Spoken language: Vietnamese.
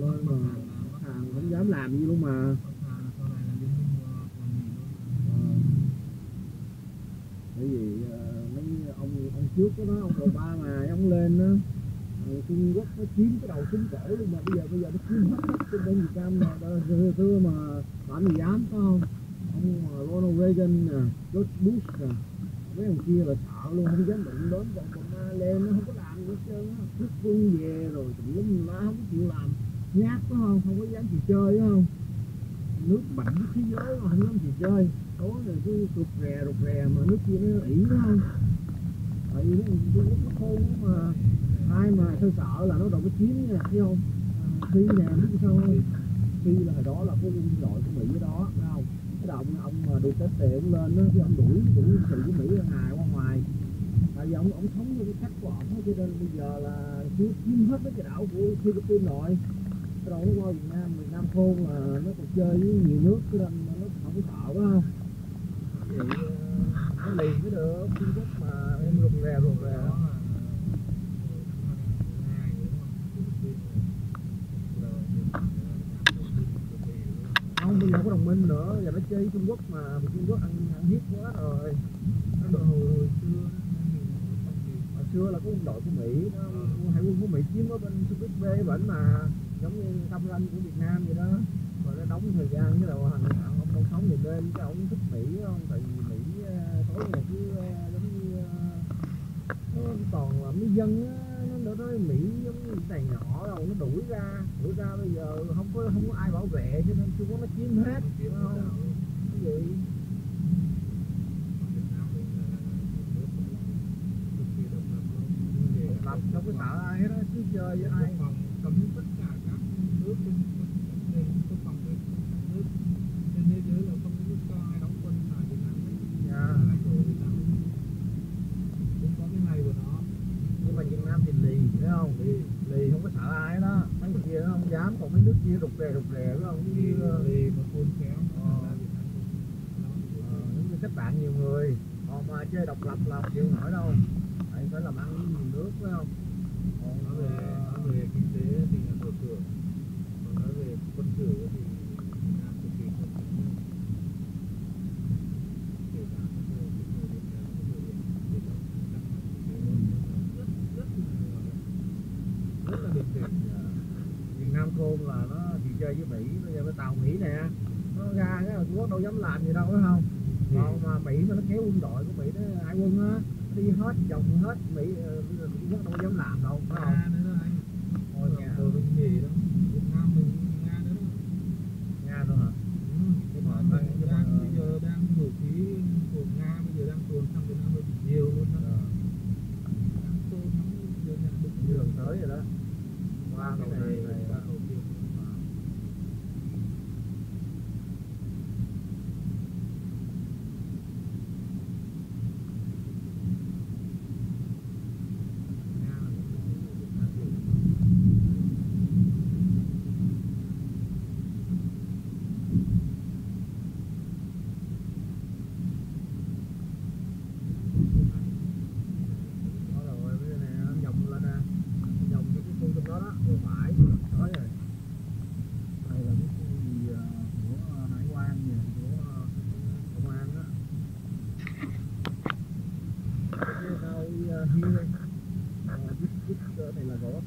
lên mà hàng không dám làm gì luôn mà. Bởi vì ờ, mấy ông ông trước đó ông rồi ba mà ông lên đó Trung Quốc nó chiếm cái đầu súng cổ luôn mà. Bây giờ bây giờ nó chiếm hết đất trên bên Việt Nam mà đó, mà làm gì dám phải không? Ông mà Ronald Reagan nè George Bush nè mấy ông kia là sợ luôn không dám đụng đến. Còn ma lên nó không có làm gì hết trơn á. Rút quân về rồi tùm lum lá không có chịu làm nhát phải không? Không có dám gì chơi phải không? Nước mạnh thế giới mà không dám gì chơi. Tối rồi cứ rụt rè rụt rè mà nước kia nó ỉ phải không? Tại vì nó Trung nó khôn mà. Ai mà sợ sợ là nó đâu có chiếm nha thấy không? À, khi nè biết sao không? Khi là hồi đó là cái quân đội của mỹ ở đó thấy không? Cái động ông mà được cái tệ ông lên đó thì ông đuổi đuổi quân sự của mỹ ra ngoài qua ngoài. Tại vì ông ông sống với cái cách của ông á, cho nên bây giờ là chiếm chiếm hết mấy cái đảo của Philippines rồi cái đầu nó qua Việt Nam Việt Nam khôn là nó còn chơi với nhiều nước cho nên nó không có sợ quá. Không vậy ờ, nó liền mới được, Trung Quốc mà em rụt rè rụt rè. Không, bây giờ có đồng minh nữa, giờ nó chơi với Trung Quốc mà Trung Quốc ăn ăn hiếp quá rồi. Nó đồ hồi xưa. Hồi xưa là có quân đội của Mỹ, nó hải quân của Mỹ chiếm ở bên Subic B vẫn mà giống như Cam Ranh của Việt Nam vậy đó. Rồi nó đóng thời gian cái đầu hàng ông ông sống về đêm cái ông thích Mỹ không tại vì Mỹ ờ, tối ngày cứ ờ, giống như ờ, nó toàn là mấy dân á nó nói Mỹ giống như tài nhỏ đâu nó đuổi ra. Đuổi ra bây giờ không có không có ai bảo vệ cho nên Trung Quốc nó chiếm hết không cái gì? Làm đâu có sợ ai hết á cứ chơi với ai cấm tất cả các nước trên nền quốc phòng của các nước. Trên thế giới là không có cho ai đóng quân ở Việt Nam hết. Dạ. lãnh thổ Việt Nam cũng có cái ngày của nó. Nhưng mà Việt Nam thì lì thấy không? Lì lì không có sợ ai đó. Mấy người kia nó không dám còn mấy nước kia rụt rè rụt rè phải không? Như ờ, thì mà khôn khéo. Ờ. ờ, giống như các bạn nhiều người. Còn mà chơi độc lập là không chịu nổi đâu. Tại phải làm ăn với nhiều nước phải không? Còn nói về ờ, nói về kinh tế thì là mở cửa còn nói về quân sự thì Việt Nam cực kỳ không kém kể cả cái thời cái thời điểm này cái thời điểm Việt Nam căng thẳng kinh tế rất rất là rất là bình tĩnh Việt Nam khôn là nó chỉ chơi với Mỹ bây giờ cái tàu Mỹ nè. Nó ra cái Trung Quốc đâu dám làm gì đâu phải không? Còn mà Mỹ mà nó kéo quân đội của Mỹ nó hải quân á đi hết vòng hết Mỹ ờ, Trung Quốc đâu dám làm đâu phải không? Nga nữa đó anh. Ôi, Rồi Nga. rồi mình nghỉ đó Việt Nam mình Nga nữa đó Nga thôi hả Ừ, Việt Nam Mà- mình nhưng mà- đang bây giờ đang vũ khí của Nga bây giờ đang tuồn sang Việt Nam hơi bị nhiều luôn đó Ờ, đang tô thắm giờ nhận được như lần tới rồi đó qua cái đầu này này này là đầu tiên Nga là một trong những người Việt Nam nhiều đó rồi bây giờ nè nó vòng lên nè vòng cái cái khu trong đó đó vừa phải nói rồi đây là cái khu gì ờ, của ờ, hải quan gì của ờ, công an đó cái sau